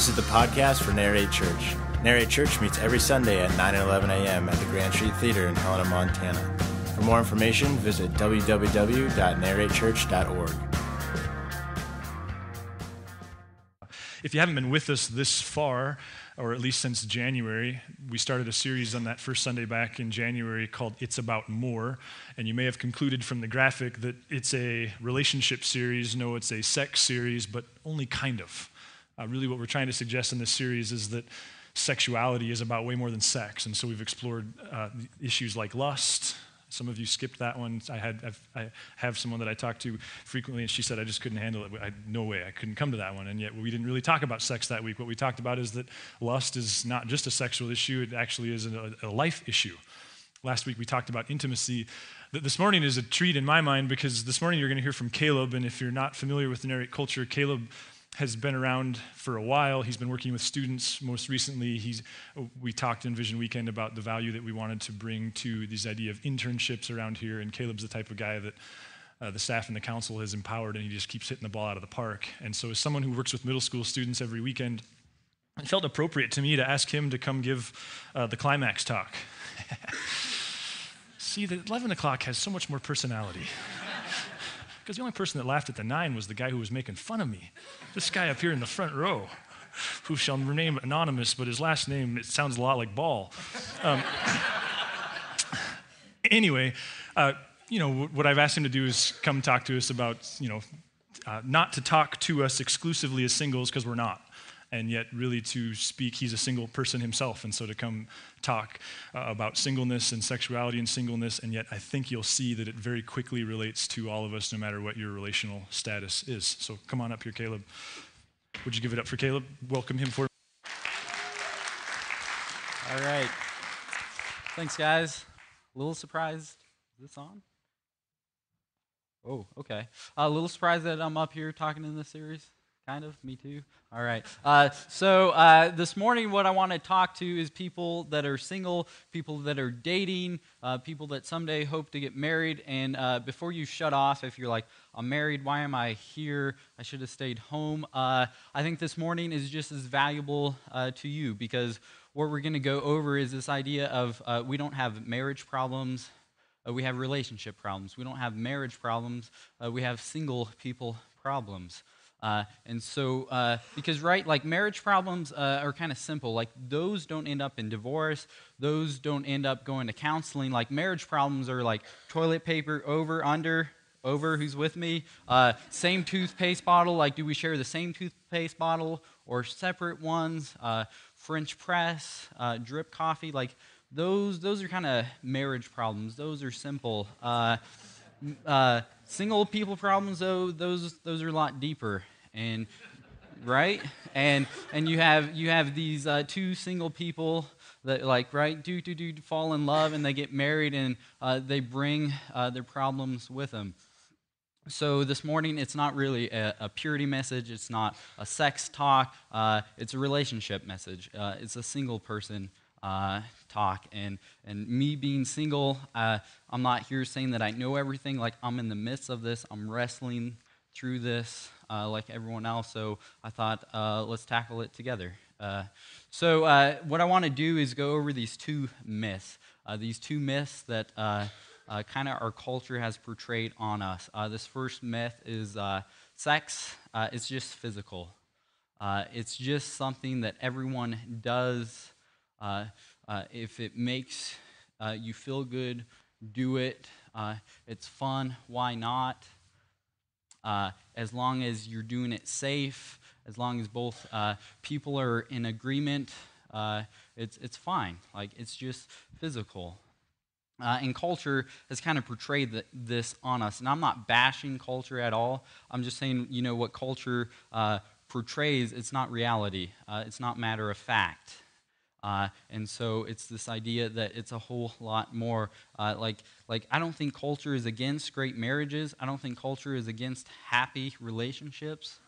This is the podcast for Narrate Church. Narrate Church meets every Sunday at 9 and 11 a.m. at the Grand Street Theater in Helena, Montana. For more information, visit www.narratechurch.org. If you haven't been with us this far, or at least since January, we started a series on that first Sunday back in January called It's About More. And you may have concluded from the graphic that it's a relationship series. No, it's a sex series, but only kind of. Uh, really, what we're trying to suggest in this series is that sexuality is about way more than sex. And so we've explored uh, issues like lust, some of you skipped that one. I had I've, I have someone that I talk to frequently, and she said I just couldn't handle it. I, no way, I couldn't come to that one. And yet we didn't really talk about sex that week. What we talked about is that lust is not just a sexual issue; it actually is a, a life issue. Last week we talked about intimacy. This morning is a treat in my mind because this morning you're going to hear from Caleb. And if you're not familiar with the narrate culture, Caleb has been around for a while. He's been working with students. Most recently, he's, we talked in Vision Weekend about the value that we wanted to bring to this idea of internships around here. And Caleb's the type of guy that uh, the staff and the council has empowered, and he just keeps hitting the ball out of the park. And so, as someone who works with middle school students every weekend, it felt appropriate to me to ask him to come give uh, the climax talk. See, the 11 o'clock has so much more personality. Because the only person that laughed at the nine was the guy who was making fun of me. This guy up here in the front row, who shall remain anonymous, but his last name, it sounds a lot like Ball. Um, anyway, uh, you know, what I've asked him to do is come talk to us about, you know, uh, not to talk to us exclusively as singles, because we're not and yet really to speak he's a single person himself. And so to come talk uh, about singleness and sexuality and singleness and yet i think you'll see that it very quickly relates to all of us no matter what your relational status is. So come on up here caleb. Would you give it up for caleb? Welcome him for all right. Thanks guys. A little surprised. Is this on? Oh okay. A little surprised that i'm up here talking in this series Kind of, me too. All right. Uh, so uh, this morning, what I want to talk to is people that are single, people that are dating, uh, people that someday hope to get married. And uh, before you shut off, if you're like, I'm married, why am I here? I should have stayed home. Uh, I think this morning is just as valuable uh, to you because what we're going to go over is this idea of we don't have marriage problems. we have relationship problems. We don't have marriage problems. we have single people problems. Uh, and so, uh, because, right, like marriage problems uh, are kind of simple. Like, those don't end up in divorce, those don't end up going to counseling. Like, marriage problems are like toilet paper over, under, over, who's with me? Uh, same toothpaste bottle. Like, do we share the same toothpaste bottle or separate ones? Uh, French press, uh, drip coffee. Like, those, those are kind of marriage problems. Those are simple. Single people problems, though, those those are a lot deeper, and right, and and you have you have these uh, two single people that like right do do do fall in love and they get married and uh, they bring uh, their problems with them. So this morning, it's not really a, a purity message. It's not a sex talk. Uh, it's a relationship message. Uh, it's a single person uh, talk. And, and me being single, uh, I'm not here saying that I know everything. Like, I'm in the midst of this, I'm wrestling through this uh, like everyone else. So I thought, uh, let's tackle it together. Uh, so, uh, what I want to do is go over these two myths. these two myths that kind of our culture has portrayed on us. this first myth is sex, it's just physical. it's just something that everyone does uh, uh, if it makes uh, you feel good, do it. Uh, it's fun. Why not? Uh, as long as you're doing it safe, as long as both people are in agreement, it's, it's fine. Like, it's just physical. Uh, and culture has kind of portrayed the, this on us. And I'm not bashing culture at all. I'm just saying, you know, what culture uh, portrays, it's not reality. Uh, it's not matter of fact. Uh, and so it's this idea that it's a whole lot more uh, like like I don't think culture is against great marriages. I don't think culture is against happy relationships,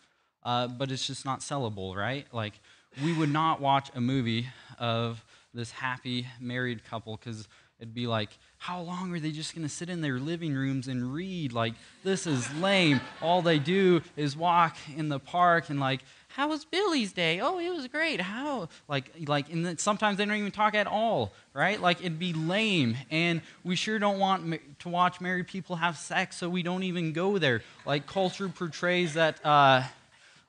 uh, but it's just not sellable, right? Like we would not watch a movie of this happy married couple because it'd be like, how long are they just going to sit in their living rooms and read? Like, this is lame. All they do is walk in the park and, like, how was Billy's day? Oh, it was great. How? Like, like, and then sometimes they don't even talk at all, right? Like, it'd be lame. And we sure don't want to watch married people have sex, so we don't even go there. Like, culture portrays that uh,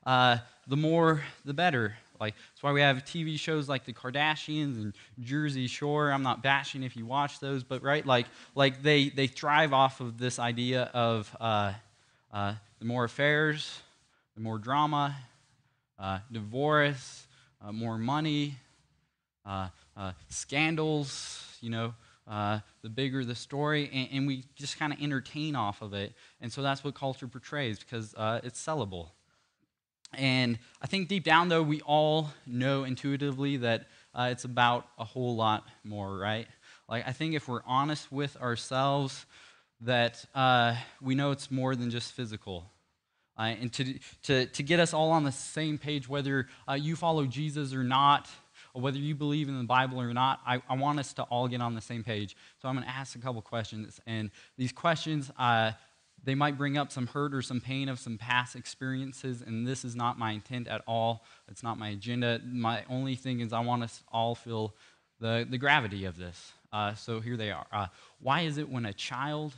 uh, the more, the better. Like, that's why we have TV shows like The Kardashians and Jersey Shore. I'm not bashing if you watch those, but right, like, like they, they thrive off of this idea of uh, uh, the more affairs, the more drama, uh, divorce, uh, more money, uh, uh, scandals, you know, uh, the bigger the story, and, and we just kind of entertain off of it. And so that's what culture portrays because it's sellable. And I think deep down, though, we all know intuitively that it's about a whole lot more, right? Like, I think if we're honest with ourselves, that uh, we know it's more than just physical. Uh, and to, to, to get us all on the same page, whether uh, you follow Jesus or not, or whether you believe in the Bible or not, I, I want us to all get on the same page. So I'm going to ask a couple questions. And these questions, uh, they might bring up some hurt or some pain of some past experiences, and this is not my intent at all. It's not my agenda. My only thing is I want us all feel the, the gravity of this. Uh, so here they are. Uh, why is it when a child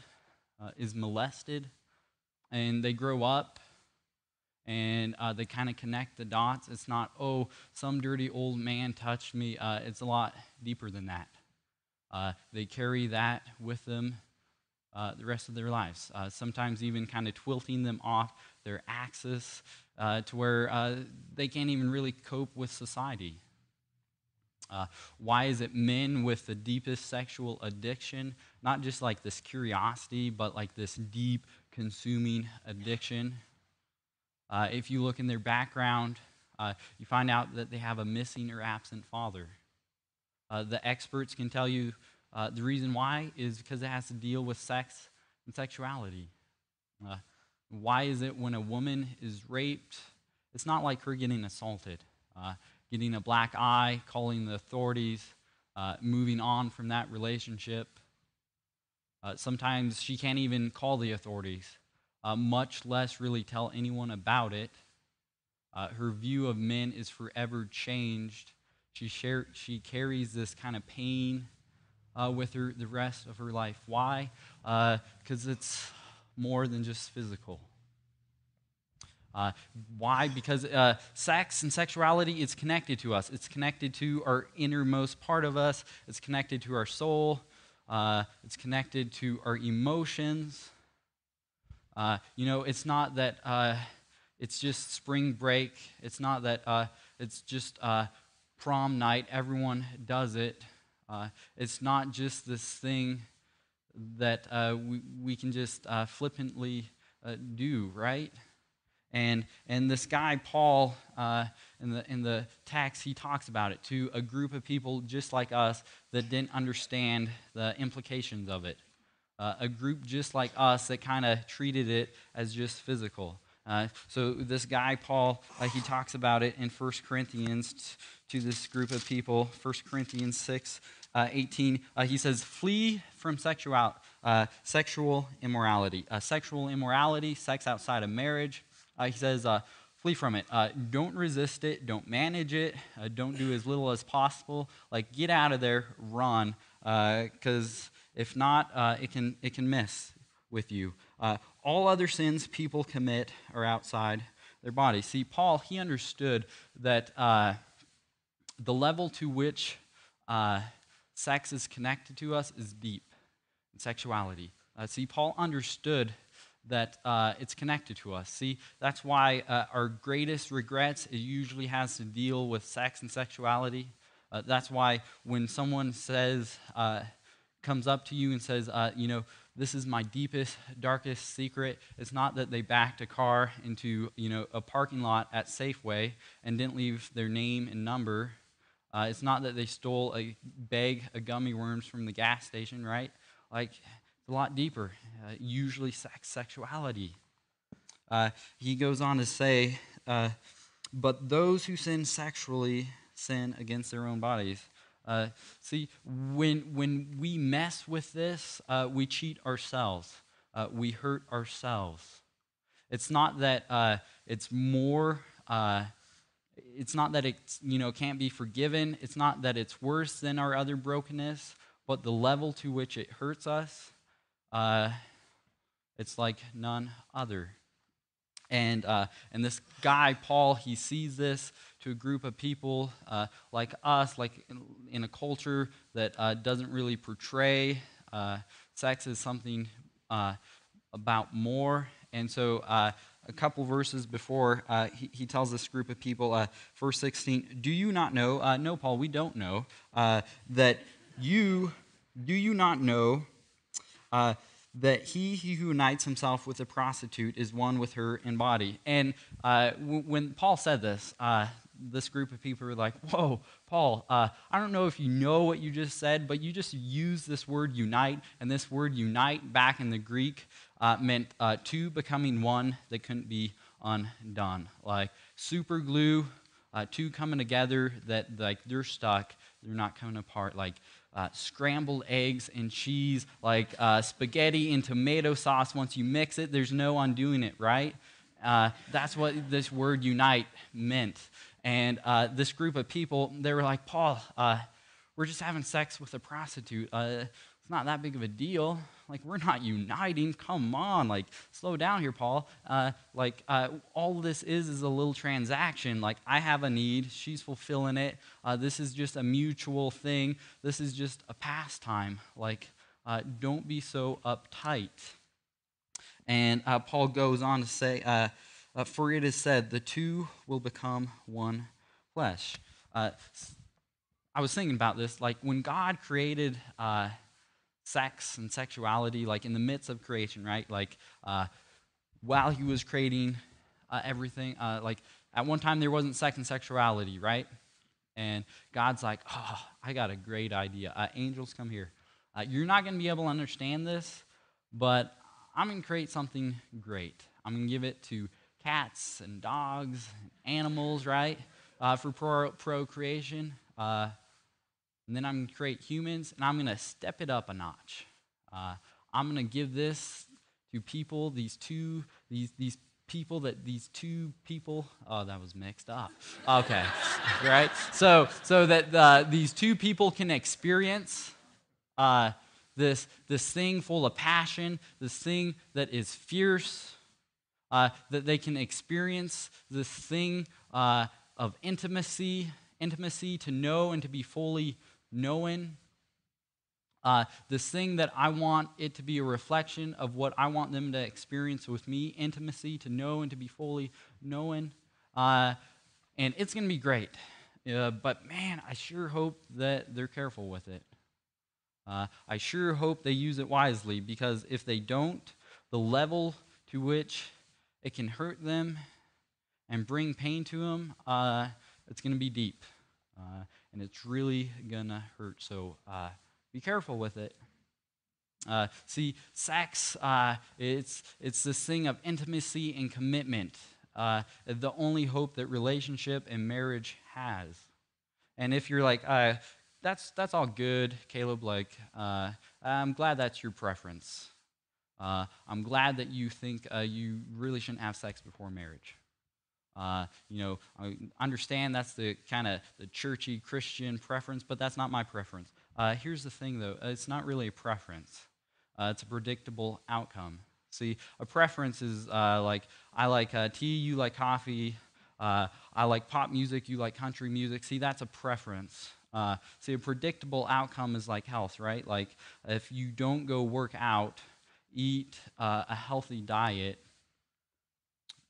uh, is molested and they grow up and uh, they kind of connect the dots? It's not, oh, some dirty old man touched me. Uh, it's a lot deeper than that. Uh, they carry that with them uh, the rest of their lives. Uh, sometimes even kind of twilting them off their axis uh, to where they can't even really cope with society. Why is it men with the deepest sexual addiction, not just like this curiosity, but like this deep consuming addiction? Uh, if you look in their background, you find out that they have a missing or absent father. the experts can tell you uh, the reason why is because it has to deal with sex and sexuality. Uh, why is it when a woman is raped, it's not like her getting assaulted, uh, getting a black eye, calling the authorities, uh, moving on from that relationship. Uh, sometimes she can't even call the authorities, uh, much less really tell anyone about it. her view of men is forever changed. She, share, she carries this kind of pain uh, with her the rest of her life. Why? Because uh, it's more than just physical. Uh, why? Because uh, sex and sexuality is connected to us. It's connected to our innermost part of us. It's connected to our soul. Uh, it's connected to our emotions. Uh, you know, it's not that uh, it's just spring break. It's not that uh, it's just prom night. Everyone does it. Uh, it's not just this thing that uh, we, we can just uh, flippantly uh, do, right? And, and this guy, Paul, uh, in, the, in the text, he talks about it to a group of people just like us that didn't understand the implications of it. Uh, a group just like us that kind of treated it as just physical. Uh, so this guy Paul, uh, he talks about it in 1 Corinthians t- to this group of people. 1 Corinthians 6, uh, 18, uh, he says, flee from sexual, uh, sexual immorality. Uh, sexual immorality, sex outside of marriage. he says, flee from it. don't resist it. Don't manage it. don't do as little as possible. Like, get out of there, run, because if not, it, can, it can mess with you. Uh, all other sins people commit are outside their body. See, Paul, he understood that uh, the level to which uh, sex is connected to us is deep in sexuality. Uh, see, Paul understood that uh, it's connected to us. See, that's why uh, our greatest regrets it usually has to deal with sex and sexuality. Uh, that's why when someone says, comes up to you and says, you know, this is my deepest, darkest secret. It's not that they backed a car into you know a parking lot at Safeway and didn't leave their name and number. Uh, it's not that they stole a bag of gummy worms from the gas station, right? Like it's a lot deeper. Uh, usually, sex, sexuality. Uh, he goes on to say, uh, but those who sin sexually sin against their own bodies. Uh, see, when, when we mess with this, uh, we cheat ourselves, uh, we hurt ourselves. It's not that uh, it's more uh, it's not that it you know can't be forgiven. It's not that it's worse than our other brokenness, but the level to which it hurts us, uh, it's like none other. And and this guy Paul, he sees this to a group of people uh, like us, like in, in a culture that uh, doesn't really portray uh, sex as something uh, about more. And so a couple verses before, uh, he, he, tells this group of people, uh, verse 16, Do you not know? Uh, no, Paul, we don't know. Uh, that you, do you not know uh, that he, he who unites himself with a prostitute is one with her in body? And uh, w- when Paul said this, this group of people were like, Whoa, Paul, I don't know if you know what you just said, but you just used this word unite, and this word unite back in the Greek uh, meant uh, two becoming one that couldn't be undone. Like super glue, uh, two coming together that like they're stuck, they're not coming apart. Like uh, scrambled eggs and cheese, like uh, spaghetti and tomato sauce. Once you mix it, there's no undoing it, right? Uh, that's what this word unite meant. And this group of people, they were like, Paul, we're just having sex with a prostitute. it's not that big of a deal. Like, we're not uniting. Come on. Like, slow down here, Paul. Uh, like, uh, all this is is a little transaction. Like, I have a need. She's fulfilling it. Uh, this is just a mutual thing. This is just a pastime. Like, uh, don't be so uptight. And uh, Paul goes on to say, uh, For it is said, the two will become one flesh. I was thinking about this. Like, when God created sex and sexuality, like in the midst of creation, right? Like uh, while he was creating uh, everything, uh, like at one time there wasn't sex and sexuality, right? And God's like, oh, I got a great idea. Uh, angels, come here. Uh, you're not going to be able to understand this, but I'm going to create something great. I'm going to give it to cats and dogs, and animals, right? Uh, for pro- procreation. And then I'm going to create humans, and I'm going to step it up a notch. Uh, I'm going to give this to people, these two, these, these people that these two people oh that was mixed up okay right so so that uh, these two people can experience uh, this this thing full of passion this thing that is fierce uh, that they can experience this thing uh, of intimacy intimacy to know and to be fully known. uh, this thing that I want it to be a reflection of what I want them to experience with me intimacy, to know and to be fully known. Uh, and it's going to be great. Uh, but man, I sure hope that they're careful with it. Uh, I sure hope they use it wisely because if they don't, the level to which it can hurt them and bring pain to them, uh, it's going to be deep. Uh, and it's really gonna hurt. So uh, be careful with it. Uh, see, sex, uh, it's, it's this thing of intimacy and commitment, uh, the only hope that relationship and marriage has. And if you're like, that's, that's all good, Caleb, like, I'm glad that's your preference. I'm glad that you think you really shouldn't have sex before marriage. Uh, you know, I understand that's the kind of the churchy Christian preference, but that's not my preference. Uh, here's the thing, though it's not really a preference, uh, it's a predictable outcome. See, a preference is uh, like I like uh, tea, you like coffee, uh, I like pop music, you like country music. See, that's a preference. see, a predictable outcome is like health, right? Like if you don't go work out, eat a healthy diet,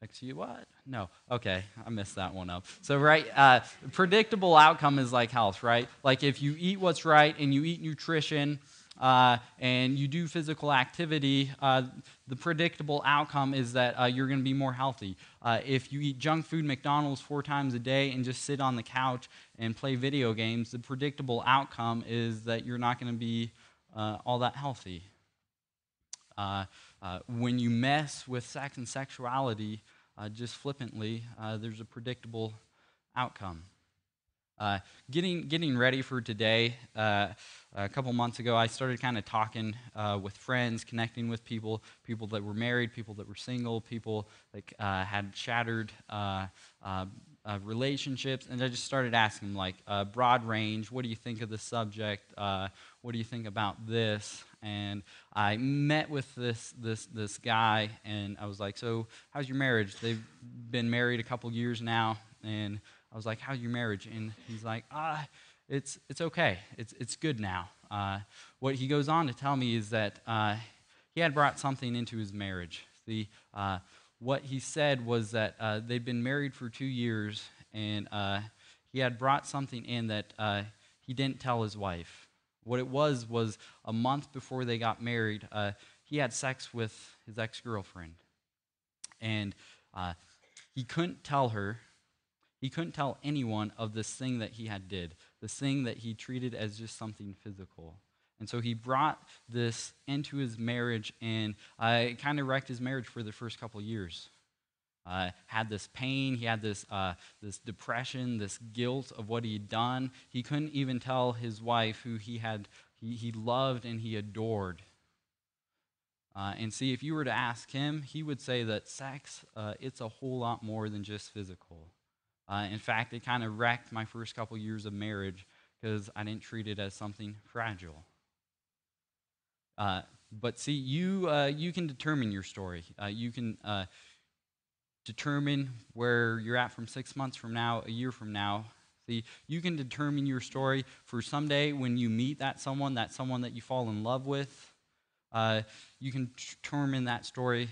Actually, what? No. Okay, I messed that one up. So, right, uh, predictable outcome is like health, right? Like if you eat what's right and you eat nutrition uh, and you do physical activity, uh, the predictable outcome is that uh, you're going to be more healthy. Uh, if you eat junk food, McDonald's four times a day, and just sit on the couch and play video games, the predictable outcome is that you're not going to be uh, all that healthy. Uh, uh, when you mess with sex and sexuality uh, just flippantly, uh, there's a predictable outcome. Uh, getting, getting ready for today, a couple months ago, I started kind of talking with friends, connecting with people, people that were married, people that were single, people that had shattered uh, relationships, and I just started asking like, uh, broad range, what do you think of the subject? Uh, what do you think about this? And I met with this, this, this guy, and I was like, so how's your marriage? They've been married a couple years now, and I was like, how's your marriage? And he's like, ah, it's, it's okay. It's, it's good now. Uh, what he goes on to tell me is that uh, he had brought something into his marriage. The, uh, what he said was that uh, they'd been married for two years, and uh, he had brought something in that uh, he didn't tell his wife. What it was was a month before they got married, uh, he had sex with his ex girlfriend. And uh, he couldn't tell her, he couldn't tell anyone of this thing that he had did, this thing that he treated as just something physical. And so he brought this into his marriage, and uh, it kind of wrecked his marriage for the first couple years. Uh, had this pain, he had this, uh, this depression, this guilt of what he'd done. He couldn't even tell his wife, who he had he, he loved and he adored. Uh, and see, if you were to ask him, he would say that sex, uh, it's a whole lot more than just physical. Uh, in fact, it kind of wrecked my first couple years of marriage because I didn't treat it as something fragile. Uh, but see, you, you can determine your story. You can determine where you're at from six months from now, a year from now. See, you can determine your story for someday when you meet that someone, that someone that you fall in love with. Uh, you can determine that story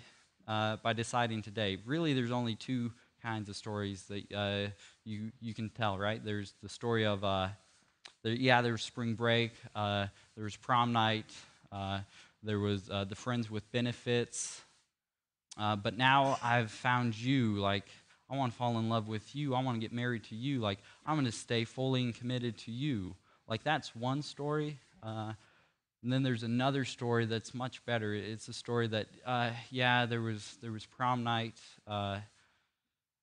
uh, by deciding today. Really, there's only two kinds of stories that you, you can tell, right? There's the story of, there, yeah, there's spring break, there's prom night, uh, there was uh, the friends with benefits. Uh, but now I've found you. Like, I want to fall in love with you. I want to get married to you. Like, I'm going to stay fully and committed to you. Like, that's one story. Uh, and then there's another story that's much better. It's a story that, uh, yeah, there was there was prom night. Uh,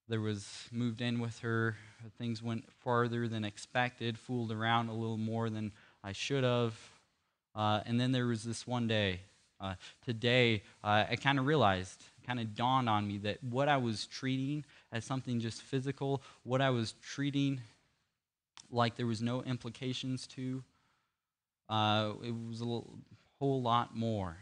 there was moved in with her. Things went farther than expected. Fooled around a little more than I should have. Uh, and then there was this one day, uh, today, uh, I kind of realized, kind of dawned on me that what I was treating as something just physical, what I was treating like there was no implications to, uh, it was a little, whole lot more.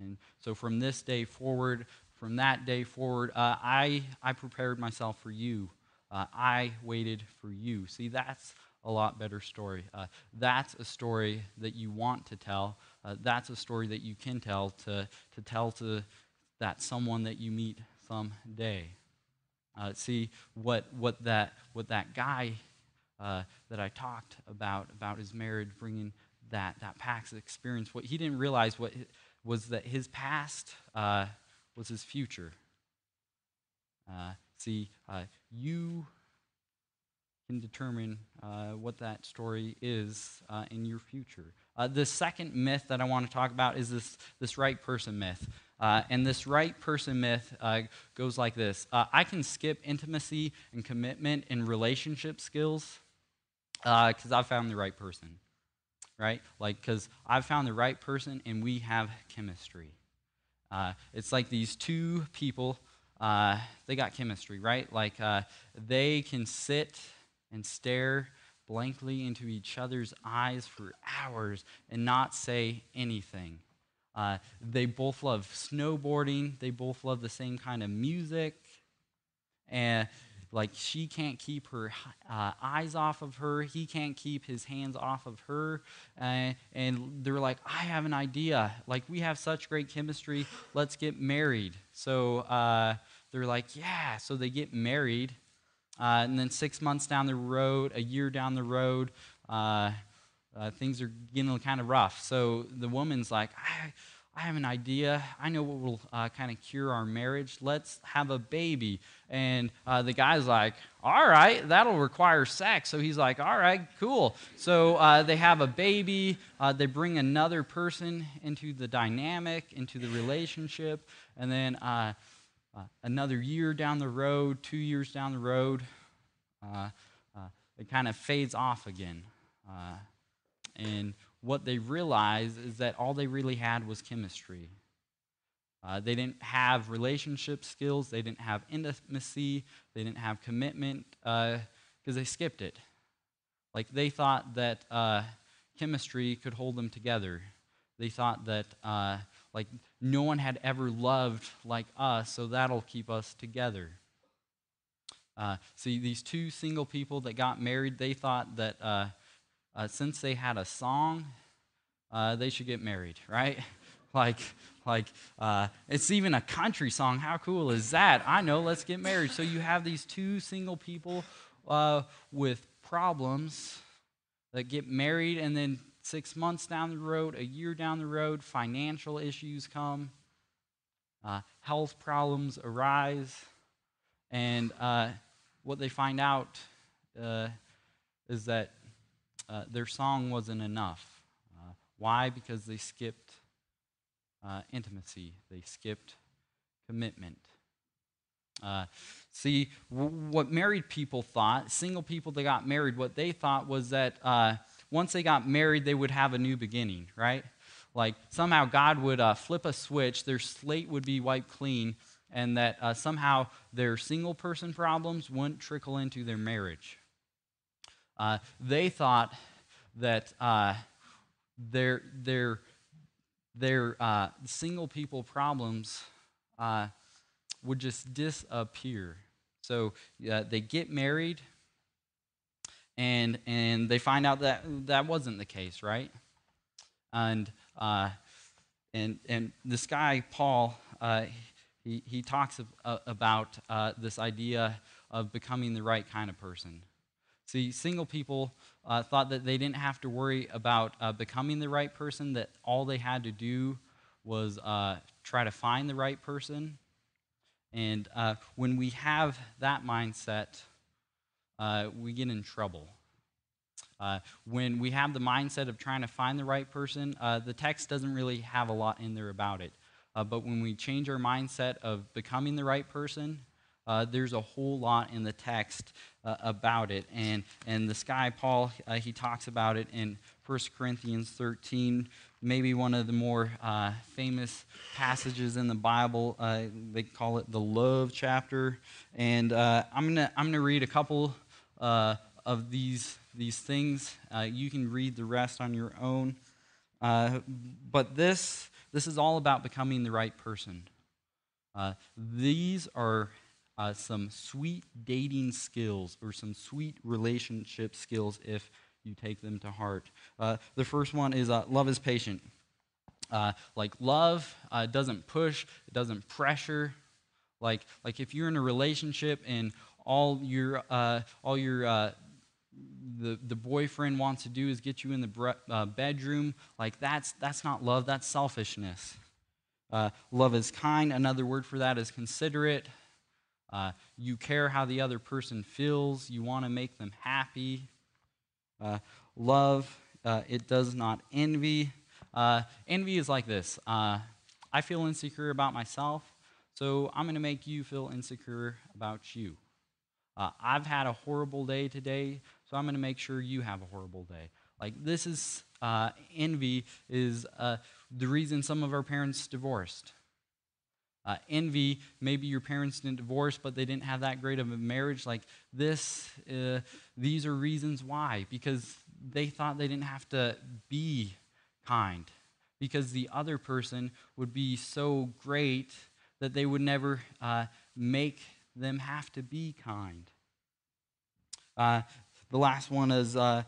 And so from this day forward, from that day forward, uh, I, I prepared myself for you. Uh, I waited for you. See, that's a lot better story. Uh, that's a story that you want to tell. Uh, that's a story that you can tell to, to tell to that someone that you meet someday. Uh, see what, what, that, what that guy uh, that I talked about, about his marriage, bringing that, that past experience, what he didn't realize what, was that his past uh, was his future. Uh, see, you can determine uh, what that story is uh, in your future. Uh, the second myth that I want to talk about is this, this right person myth. Uh, and this right person myth uh, goes like this uh, I can skip intimacy and commitment and relationship skills because I've found the right person, right? Like, because I've found the right person and we have chemistry. it's like these two people, they got chemistry, right? Like, they can sit and stare blankly into each other's eyes for hours and not say anything. Uh, they both love snowboarding. They both love the same kind of music. And like she can't keep her uh, eyes off of her. He can't keep his hands off of her. Uh, and they're like, I have an idea. Like, we have such great chemistry. Let's get married. So uh, they're like, yeah. So they get married. Uh, and then six months down the road, a year down the road, uh, uh, things are getting kind of rough. So the woman's like, I, I have an idea. I know what will uh, kind of cure our marriage. Let's have a baby. And uh, the guy's like, All right, that'll require sex. So he's like, All right, cool. So uh, they have a baby. they bring another person into the dynamic, into the relationship. And then uh, another year down the road, two years down the road, uh, uh, it kind of fades off again. Uh, and what they realize is that all they really had was chemistry. Uh, they didn't have relationship skills. They didn't have intimacy. They didn't have commitment because they skipped it. Like they thought that chemistry could hold them together. They thought that like no one had ever loved like us, so that'll keep us together. Uh, see, these two single people that got married, they thought that uh, uh, since they had a song, uh, they should get married, right? like, like uh, it's even a country song. How cool is that? I know. Let's get married. So you have these two single people uh, with problems that get married, and then six months down the road, a year down the road, financial issues come, health problems arise, and what they find out uh, is that uh, their song wasn't enough. Uh, why? Because they skipped uh, intimacy, they skipped commitment. Uh, see, w- what married people thought, single people that got married, what they thought was that uh, once they got married, they would have a new beginning, right? Like somehow God would flip a switch, their slate would be wiped clean, and that uh, somehow their single person problems wouldn't trickle into their marriage. Uh, they thought that uh, their, their, their uh, single people problems uh, would just disappear. So uh, they get married, and, and they find out that that wasn't the case, right? And, and, and this guy, Paul, he, he talks uh, about uh, this idea of becoming the right kind of person. See, single people uh, thought that they didn't have to worry about uh, becoming the right person, that all they had to do was uh, try to find the right person. And uh, when we have that mindset, we get in trouble. when we have the mindset of trying to find the right person, the text doesn't really have a lot in there about it. Uh, but when we change our mindset of becoming the right person, uh, there's a whole lot in the text uh, about it. And, and this guy, Paul, uh, he talks about it in 1 Corinthians 13, maybe one of the more uh, famous passages in the Bible. Uh, they call it the love chapter. And I'm going to I'm gonna read a couple of these, these things. you can read the rest on your own. but this this is all about becoming the right person. Uh, these are uh, some sweet dating skills or some sweet relationship skills if you take them to heart. Uh, the first one is uh, love is patient. Uh, like love uh, doesn't push, it doesn't pressure. Like, like if you're in a relationship and all your, all your the, the boyfriend wants to do is get you in the bre- uh, bedroom, like that's, that's not love, that's selfishness. Uh, love is kind. Another word for that is considerate. Uh, you care how the other person feels, you want to make them happy. Uh, love, uh, it does not envy. Uh, envy is like this I feel insecure about myself, so I'm going to make you feel insecure about you. I've had a horrible day today, so I'm going to make sure you have a horrible day. Like, this is uh, envy, is uh, the reason some of our parents divorced. Uh, envy, maybe your parents didn't divorce, but they didn't have that great of a marriage. Like, this, uh, these are reasons why. Because they thought they didn't have to be kind. Because the other person would be so great that they would never uh, make them have to be kind. Uh, the last one is uh,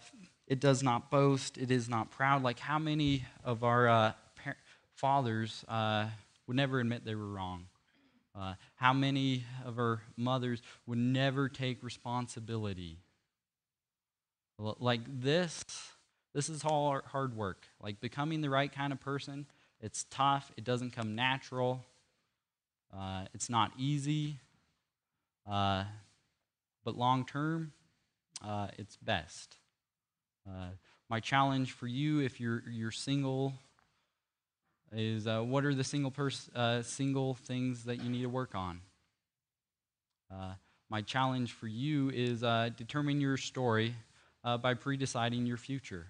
it does not boast, it is not proud. Like, how many of our uh, fathers uh, would never admit they were wrong? Uh, how many of our mothers would never take responsibility? Like this, this is all hard work. Like becoming the right kind of person, it's tough. It doesn't come natural. Uh, it's not easy. Uh, but long term, uh, it's best. Uh, my challenge for you, if you're you're single, is uh, what are the single pers- uh, single things that you need to work on. Uh, my challenge for you is determine your story by pre-deciding your future.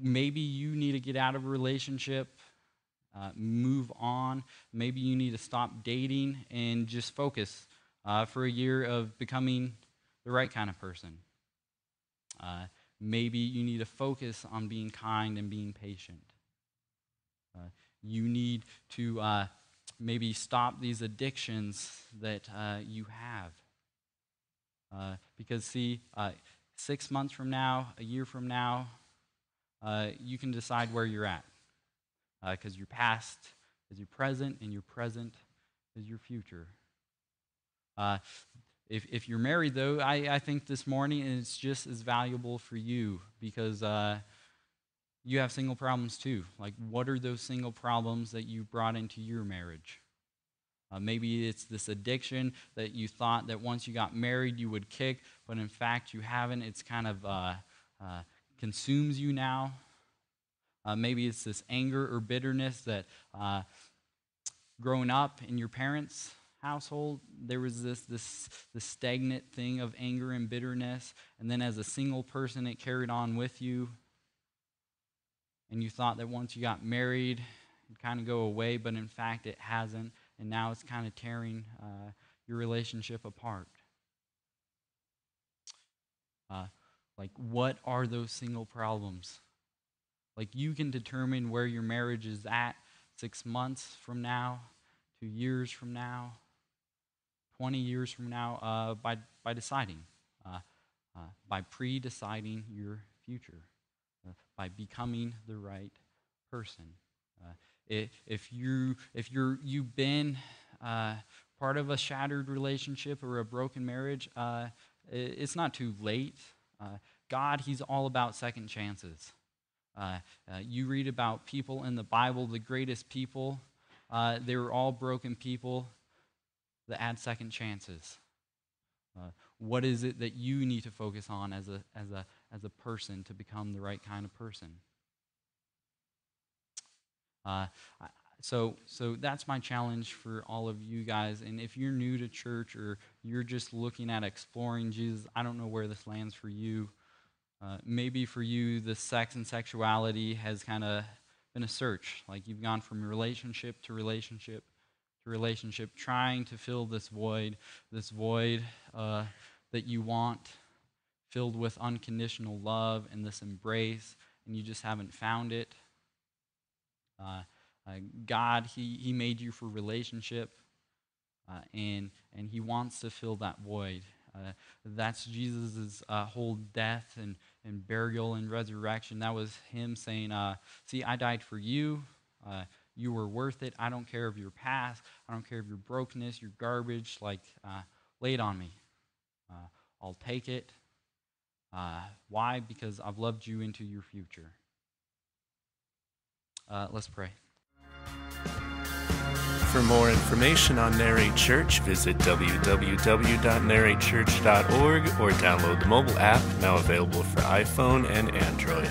maybe you need to get out of a relationship uh, move on. Maybe you need to stop dating and just focus uh, for a year of becoming the right kind of person. Uh, maybe you need to focus on being kind and being patient. Uh, you need to uh, maybe stop these addictions that uh, you have. Uh, because, see, six months from now, a year from now, you can decide where you're at. Because your past is your present, and your present is your future. if, if you're married, though, I, I think this morning it's just as valuable for you because you have single problems too. Like, what are those single problems that you brought into your marriage? Uh, maybe it's this addiction that you thought that once you got married you would kick, but in fact you haven't. It's kind of uh, uh, consumes you now. Uh, maybe it's this anger or bitterness that uh, growing up in your parents' household, there was this, this, this stagnant thing of anger and bitterness. And then as a single person, it carried on with you and you thought that once you got married, it'd kind of go away, but in fact, it hasn't. And now it's kind of tearing uh, your relationship apart. Uh, like, what are those single problems? Like, you can determine where your marriage is at six months from now, two years from now, 20 years from now uh, by, by deciding, uh, uh, by pre deciding your future by becoming the right person. Uh, if you if you're you've been uh, part of a shattered relationship or a broken marriage, uh, it's not too late. Uh, God, He's all about second chances. Uh, uh, you read about people in the Bible, the greatest people. they were all broken people that had second chances. what is it that you need to focus on as a as a as a person to become the right kind of person. Uh, so, so that's my challenge for all of you guys. And if you're new to church or you're just looking at exploring Jesus, I don't know where this lands for you. Uh, maybe for you, the sex and sexuality has kind of been a search. Like you've gone from relationship to relationship to relationship, trying to fill this void, this void uh, that you want filled with unconditional love and this embrace, and you just haven't found it. Uh, uh, God, he, he made you for relationship, uh, and, and He wants to fill that void. Uh, that's Jesus' uh, whole death and, and burial and resurrection. That was Him saying, uh, See, I died for you. you were worth it. I don't care of your past. I don't care of your brokenness, your garbage. Like, lay it on me. I'll take it. Uh, why? Because I've loved you into your future. Uh, let's pray. For more information on Narrate Church, visit www.narratechurch.org or download the mobile app now available for iPhone and Android.